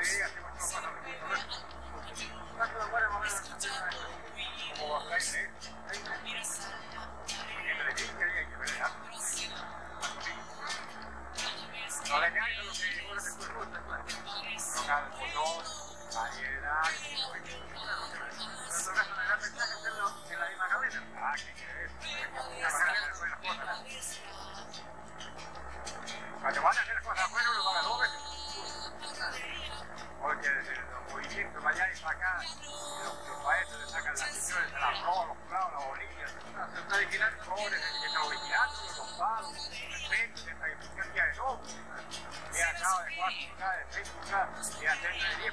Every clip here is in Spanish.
Mira, Ja, ja, ja, ja,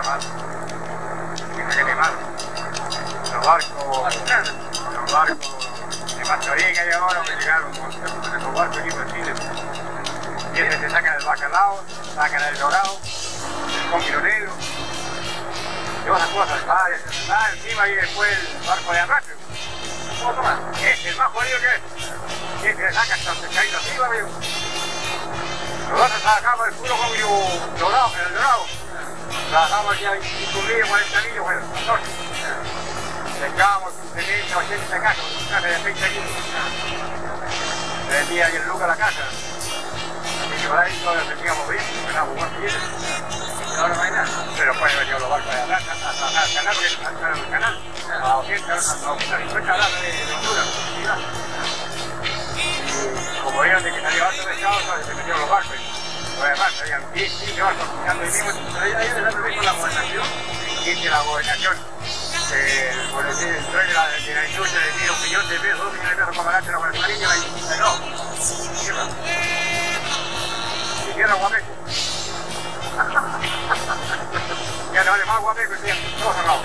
está. Que se le mal. Los barcos, los barcos de pastoría que llevaron, que llegaron con los barcos y Chile. Y ese se saca del bacalao, saca del dorado, el cómico negro, y otras cosas. Encima y después el barco de arrastre. Este es más jodido que este. Este saca hasta el caído arriba, amigo. Nosotros sacamos el puro cómico dorado, el dorado. Trabajamos ya 25 mil, 40 mil, bueno, nosotros. Eh, Sacábamos 15 mil, 80 casas, casa de 30 kilos. Se vendía el lucro a la casa. Y por ahí todos teníamos bien, ganábamos buen billete. Ahora no hay nada. Pero pues venían los barcos de atrás a trabajar al canal, al canal, a 80, a 50 dólares de Honduras. Y como vieron de que salió alto pescado, se metieron los barcos además, oigan, la gobernación, dice la gobernación, por decir, la, industria le pide un de pesos, millones de pesos para la no, cierra. Y cierra ya no Guameco, todo cerrado.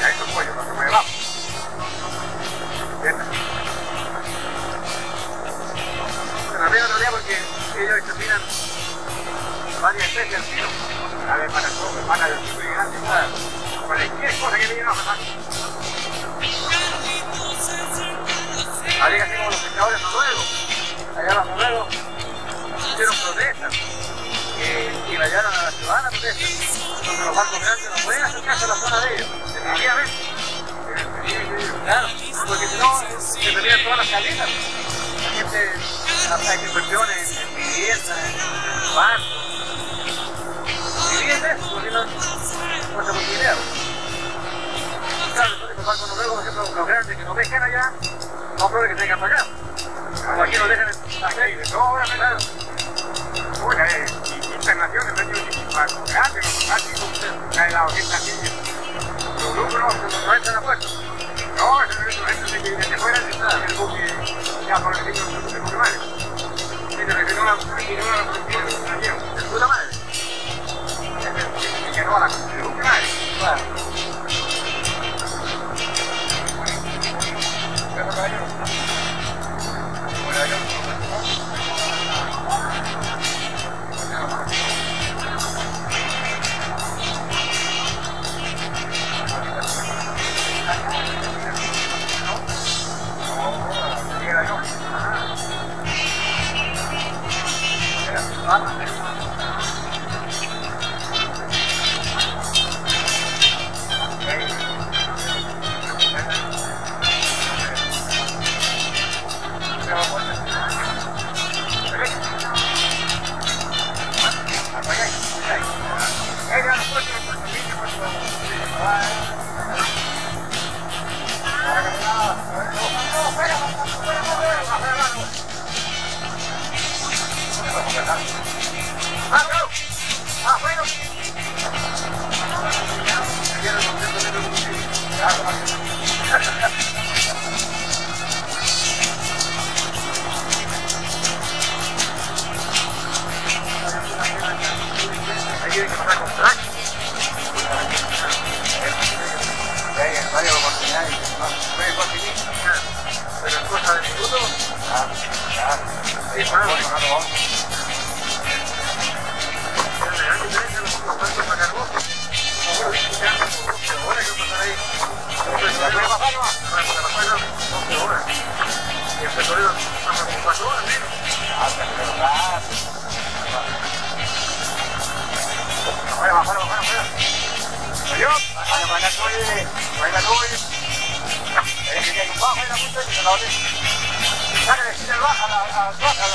Hay un pollo, no se mueve. traté otro día porque ellos examinan varias especies al tiro. A ver, para todo, para el tipo de grande, para cualquier cosa que le lleguen a pasar. Ahora que tengo los pescadores noruegos, allá los noruegos hicieron protestas y, y la llevaron a la ciudadana protestas, donde los barcos grandes no pueden acercarse a la zona de ellos, definitivamente. Claro, porque si no, se perdían todas las caletas. La gente hace inversiones en vivienda, en barcos. De porque no, no posibilidad. Claro, después los barcos noruegos, por ejemplo, los grandes que no pescan allá, no creo que tengan para acá. Como aquí no dejan hacer. Me Claro. Bueno, eh, internaciones, no hay un barco grande, no son así, cae la 80 millas. Los no, No no, es eso de que fuera está el buque, ya por el de que Not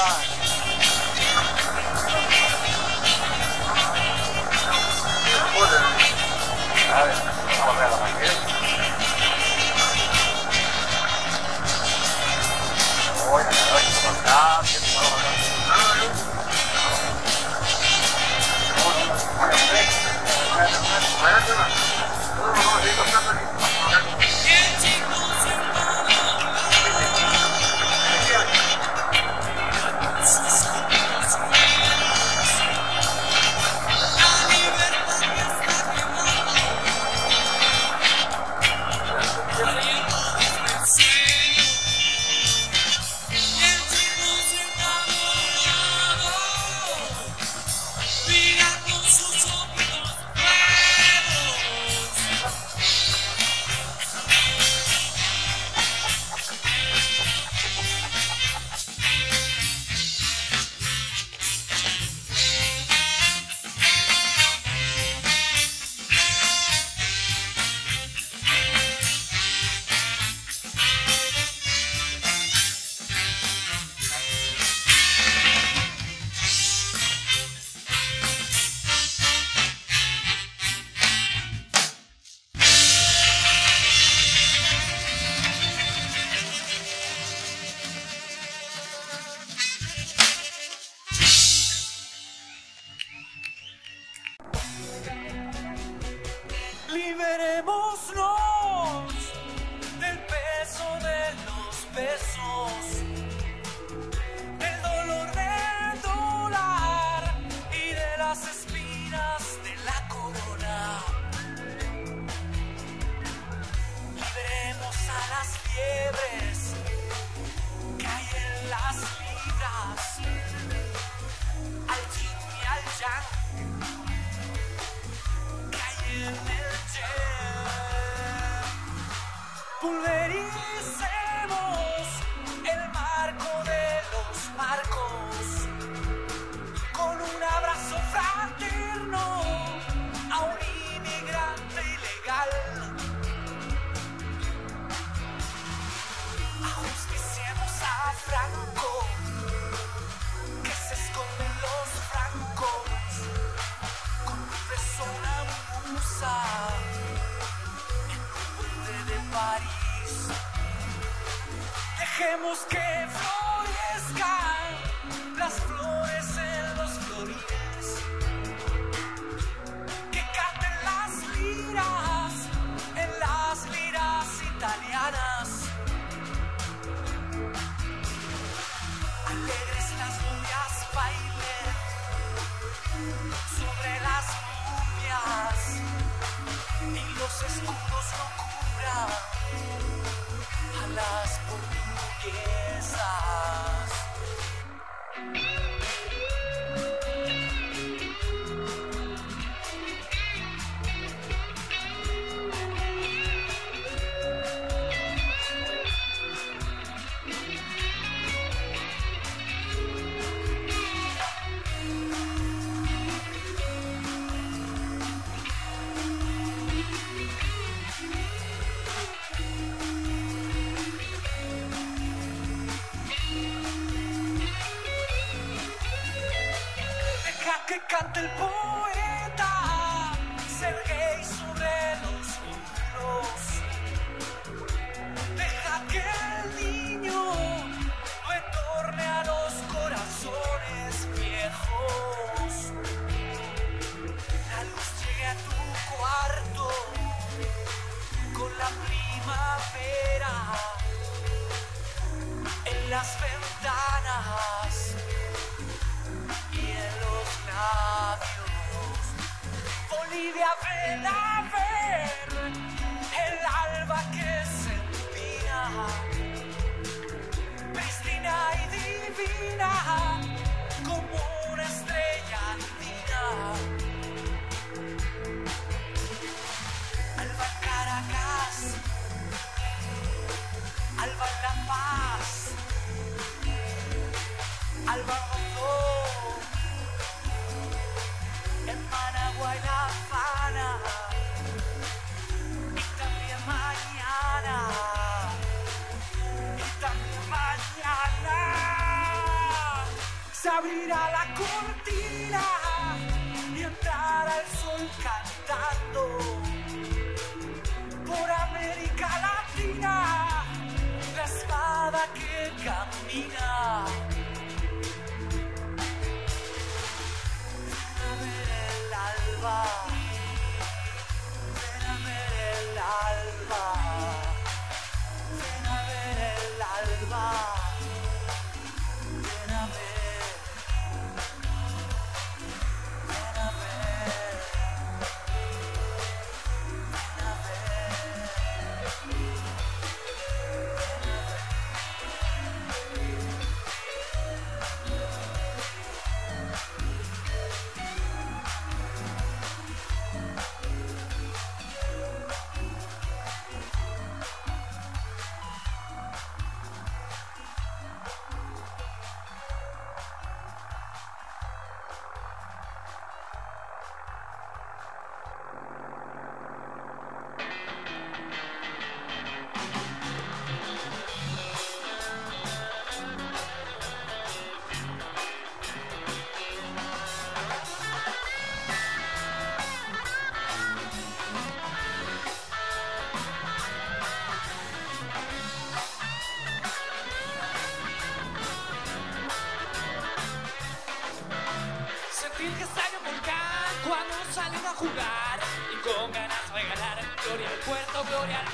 al puerto,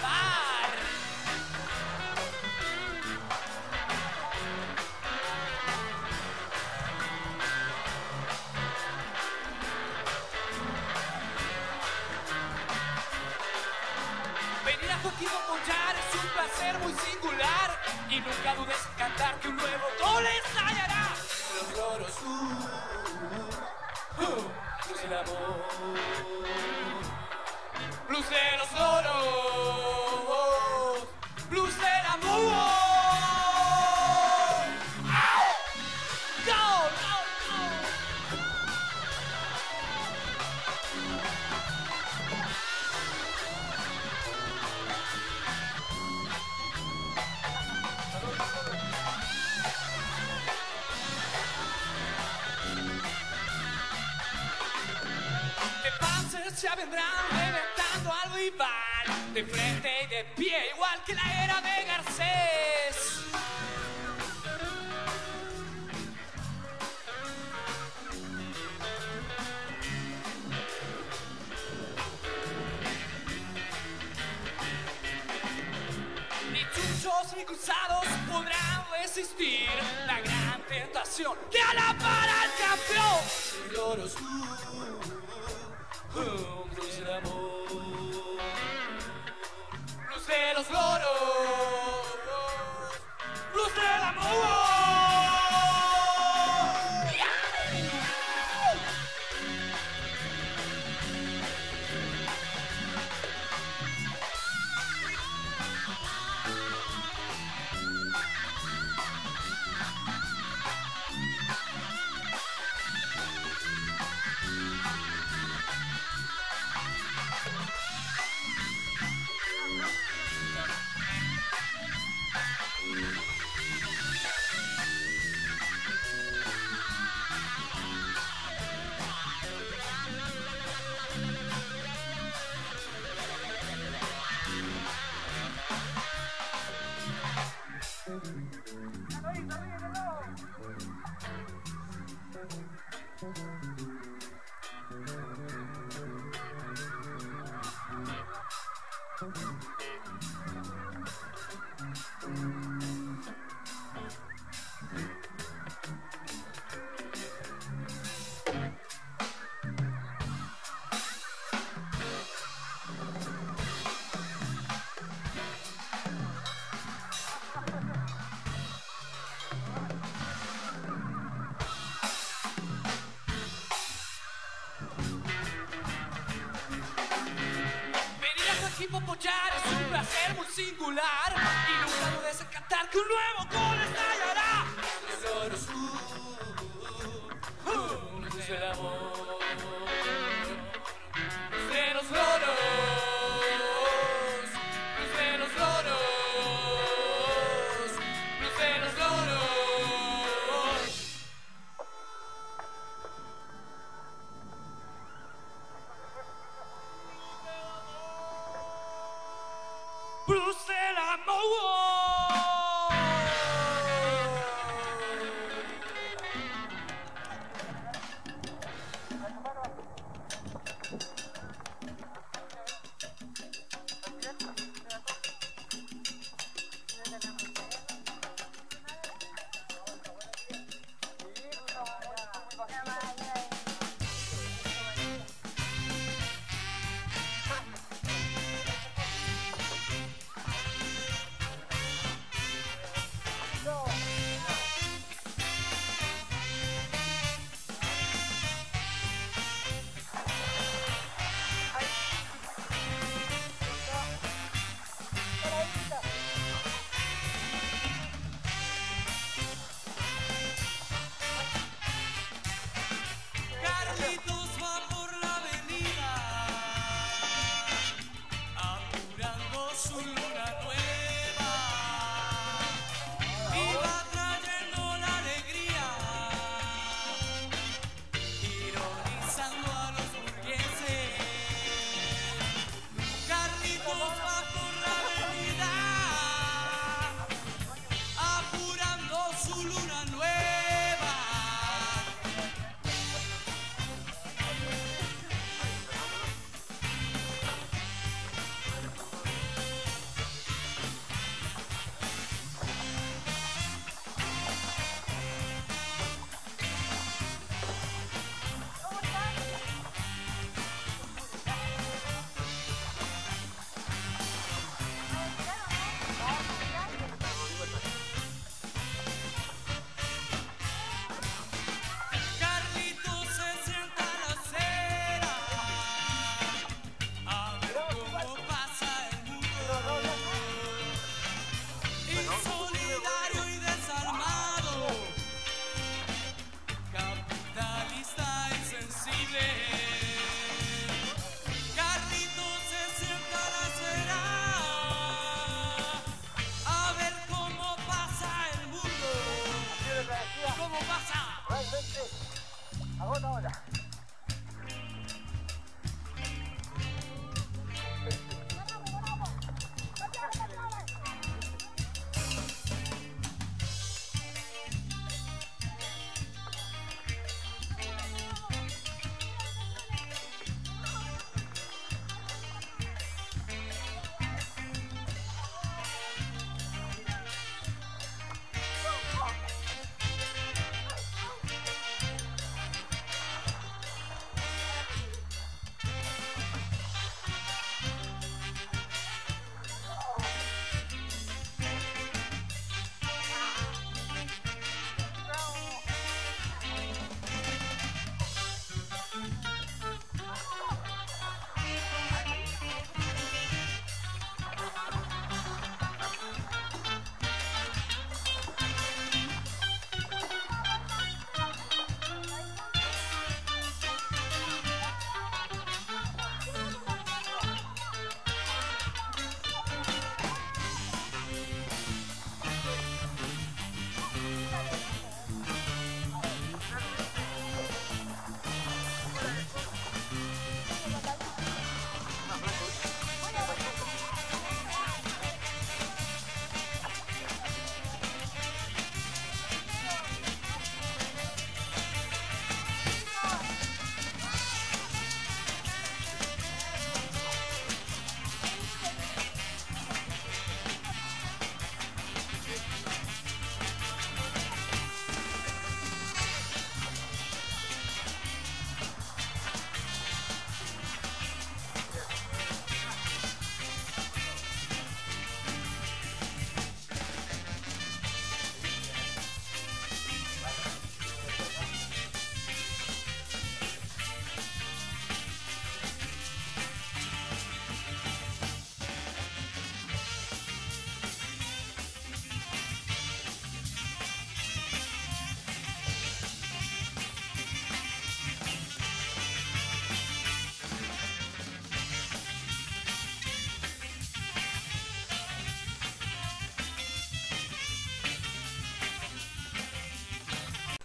ni cruzados podrán resistir la gran tentación de alabar al campeón. El oro oscuro, el amor.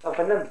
طب فنان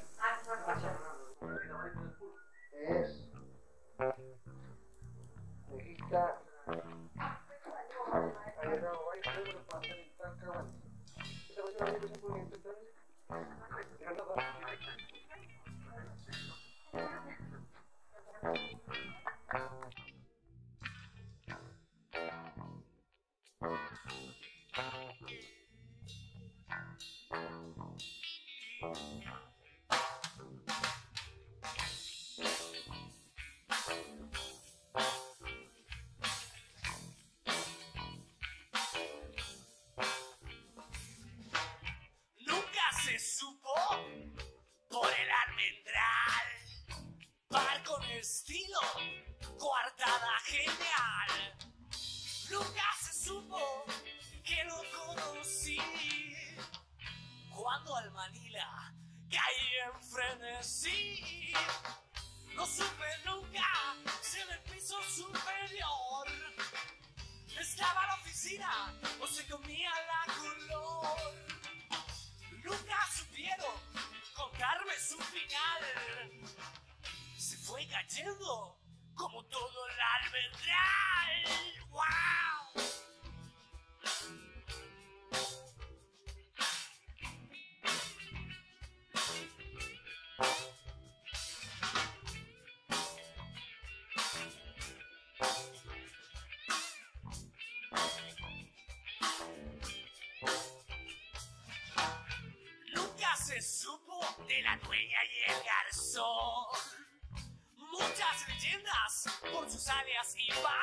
Bye.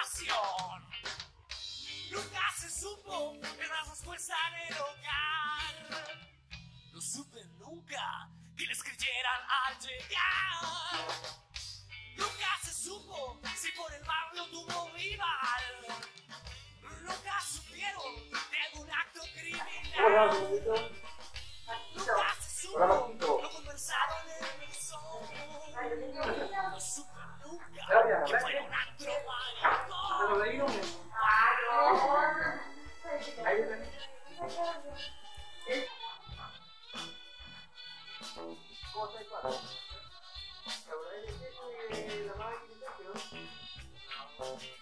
¿Cómo está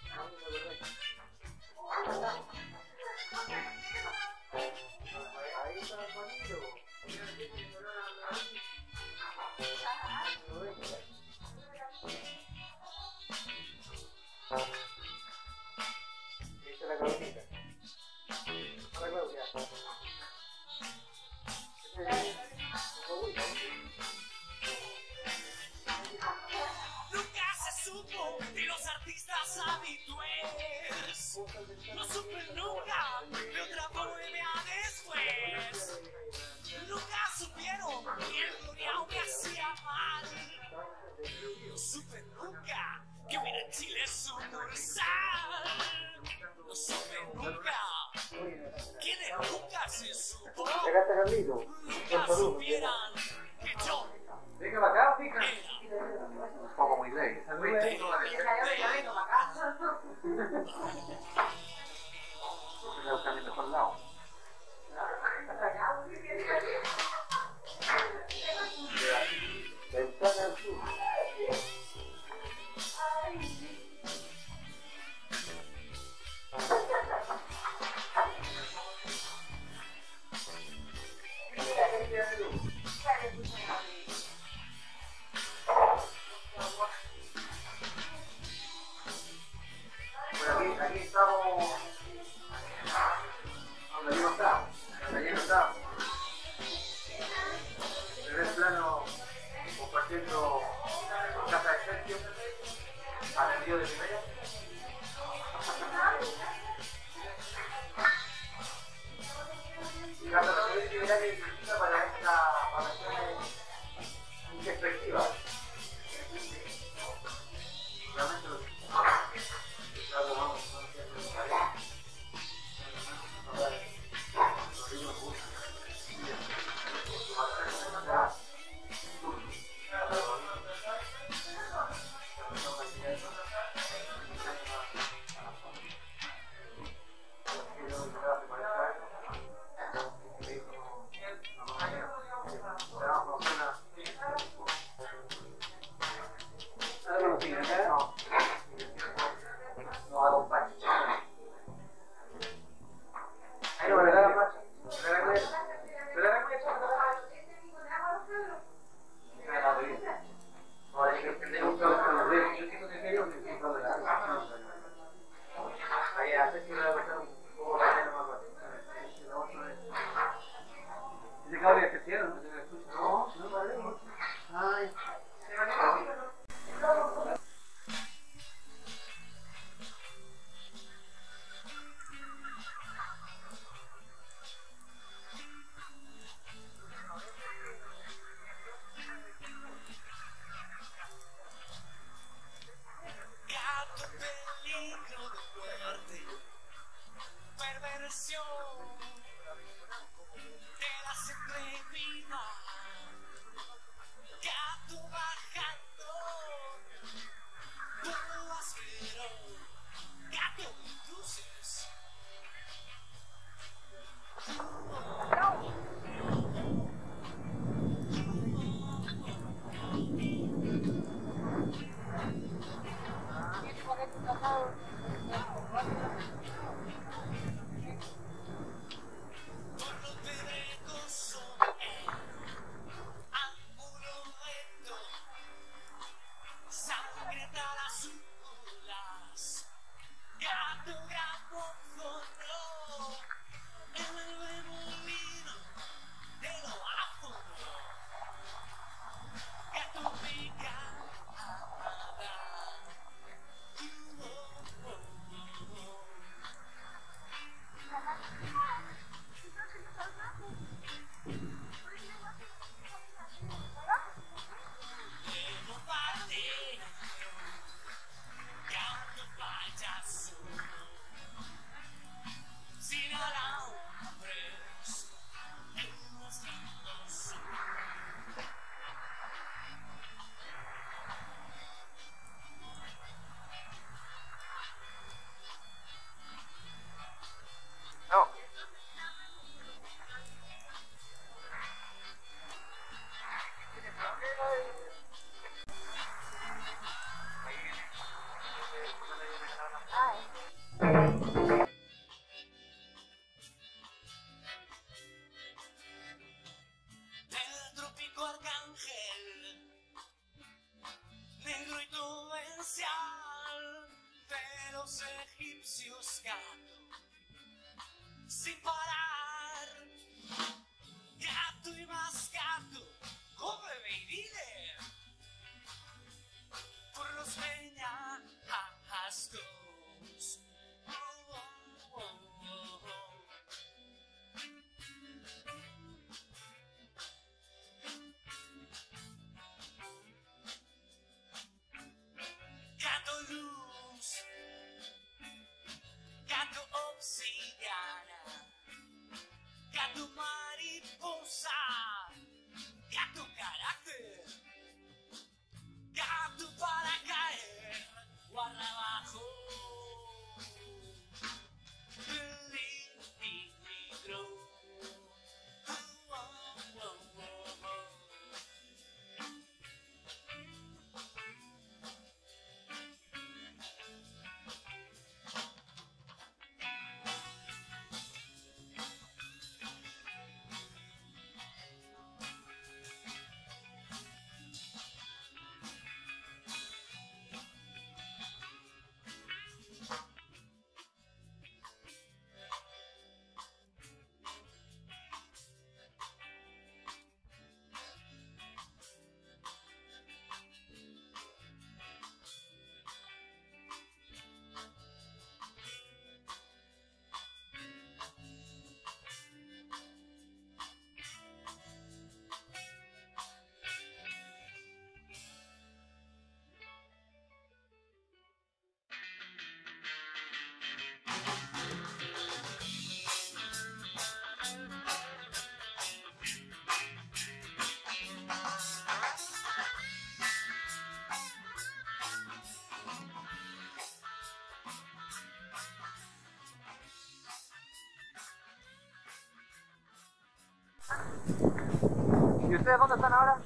¿Y ustedes dónde están ahora?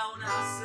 down, I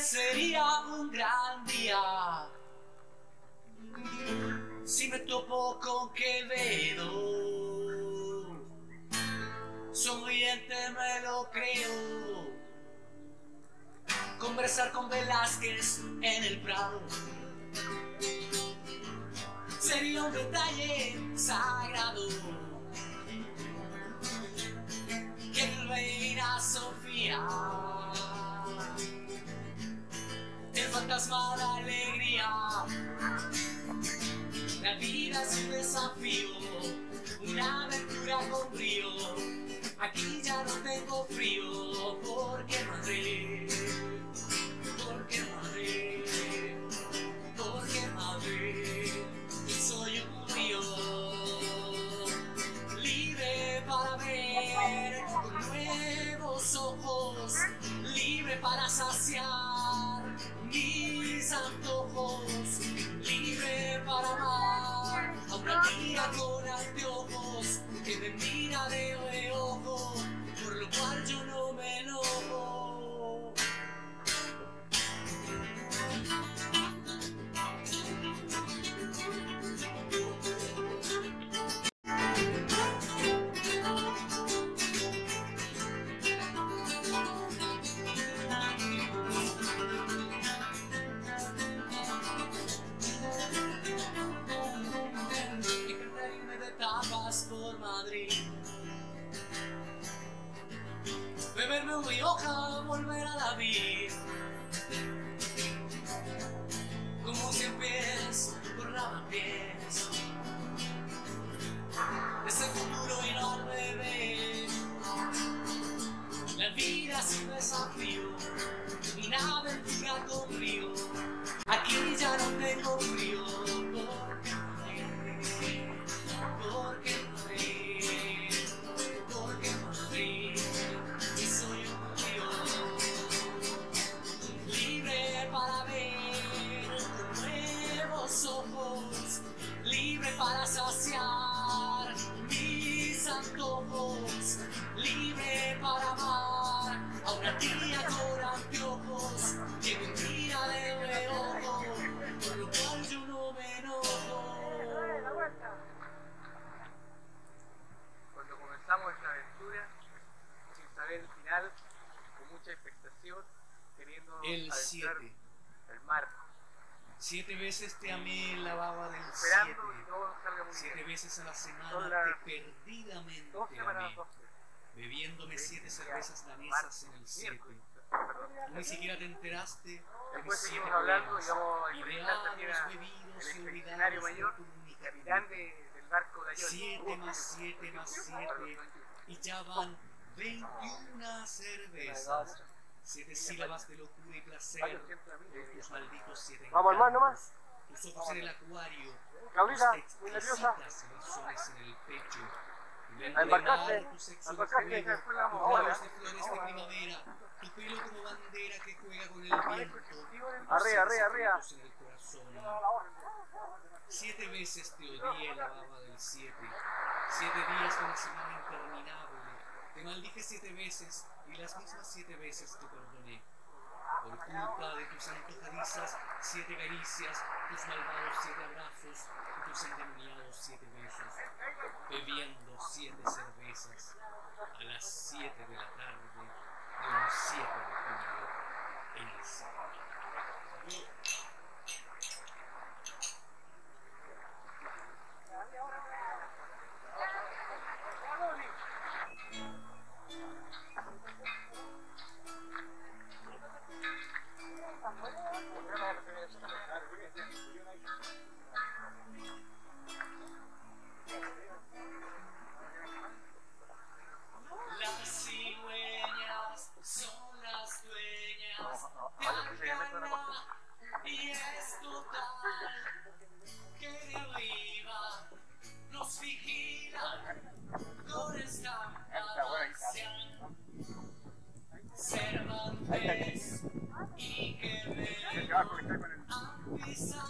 sería un gran día si me topo con Quevedo. Sonriente me lo creo. Conversar con Velázquez en el Prado sería un detalle sagrado. Que reina Sofía. fantasma alegría. La vida es un desafío, una aventura con río. I go Navi. 7. Ni siquiera te enteraste. Después seguimos hablando, digamos, ideados, bebidos y olvidados mayor, capitán de, del barco de 7 más 7 más 7. Y ya van 21 cervezas. Siete sílabas de locura y placer. Los malditos siete Vamos, hermano, más. Tus ojos en el acuario. Claudita, muy nerviosa. Las en el pecho a embarcarse, a embarcarse con la mojola. de primavera, tu pelo como bandera que juega con el viento. Arrea, arrea, arrea. Siete veces te odié la baba del siete. Siete días de una semana interminable. Te maldije siete veces y las mismas siete veces te perdoné. Por culpa de tus antojadizas siete caricias, tus malvados siete abrazos y tus endemoniados siete besos, bebiendo siete cervezas a las siete de la tarde de un 7 de julio en el sábado. Peace.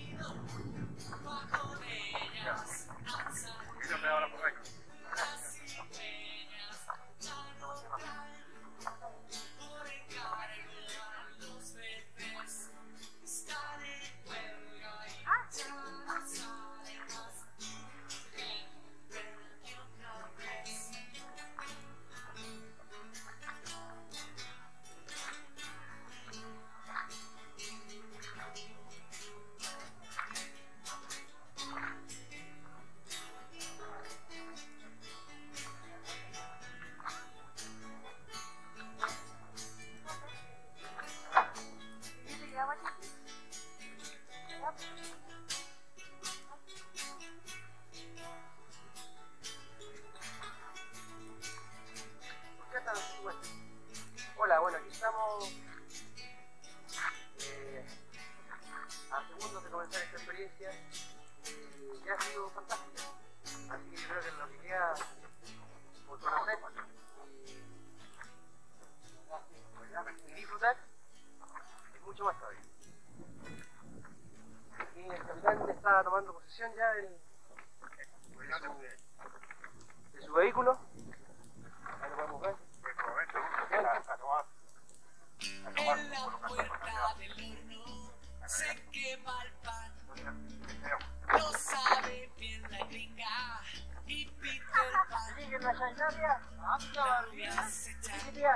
dia. dia. dia.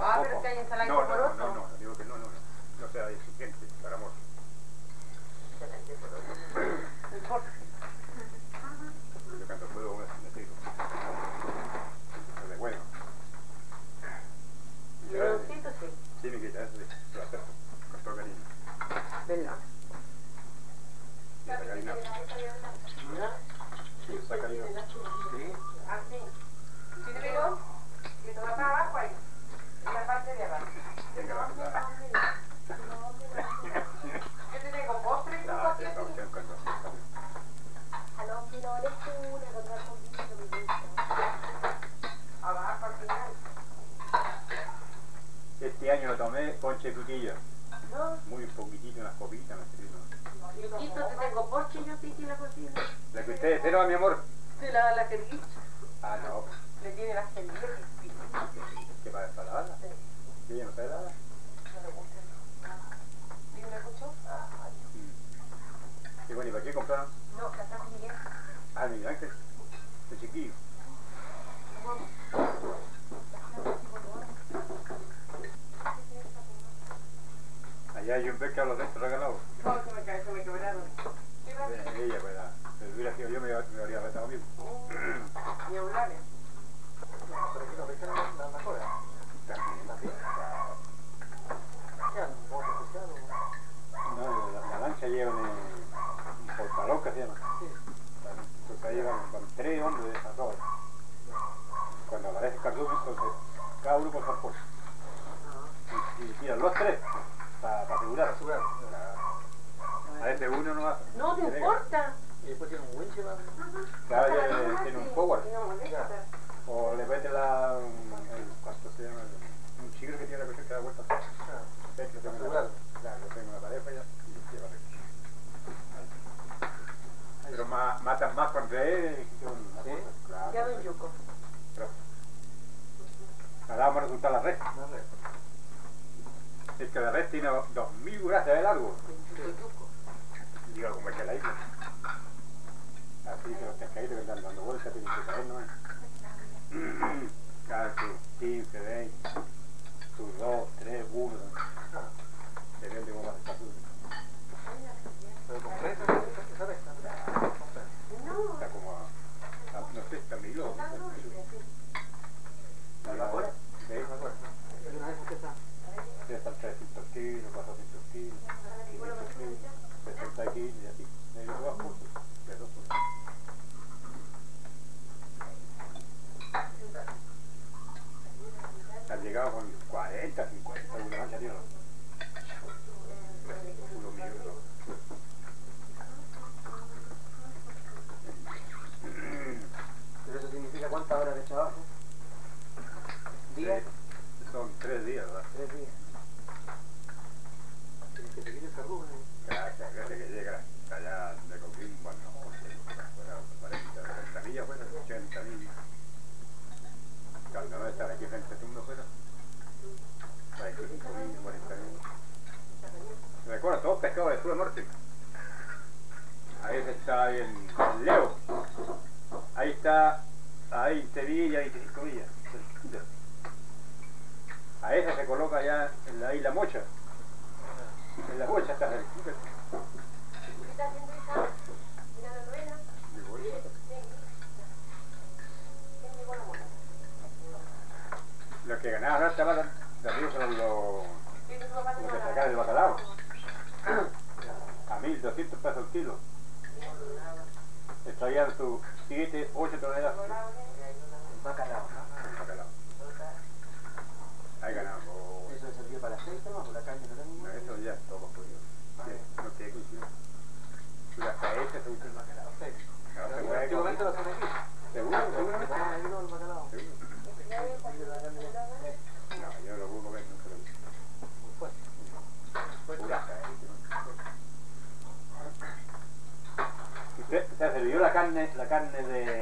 Ah, que de red tiene 2.000 burazas de largo. Digo, como es que la isla. Así que los pescaditos que están dando vueltas tienen que caer, ¿no? Es? 15, 20, sus 2, 3, 1. Depende cómo va a estar ¿Pero. Está como a, no sé, está mil ¿Está? Sí. 300 kilos, 400 kilos, 500 kilos, 60 kilos y así. Me dio dos puntos, de dos puntos. Han llegado con 40, 50, alguna vez salieron. fíjate que llega hasta allá de Coquimbo, no, fuera 40, 40 millas fuera, 80 millas. Cuando no estar aquí frente a mundo fuera, 45 millas, 40 millas. Recuerda, todo pescado del sur norte. Ahí está el Leo. Ahí está a 20 millas, 25 millas. A esa se coloca ya en la isla Mocha. En la Mocha está cerquita. te ganabas una tabla de río con lo, que sacabas del bacalao. A 1200 pesos el kilo. Extraían tus 7, 8 toneladas. Bacalao. carne de,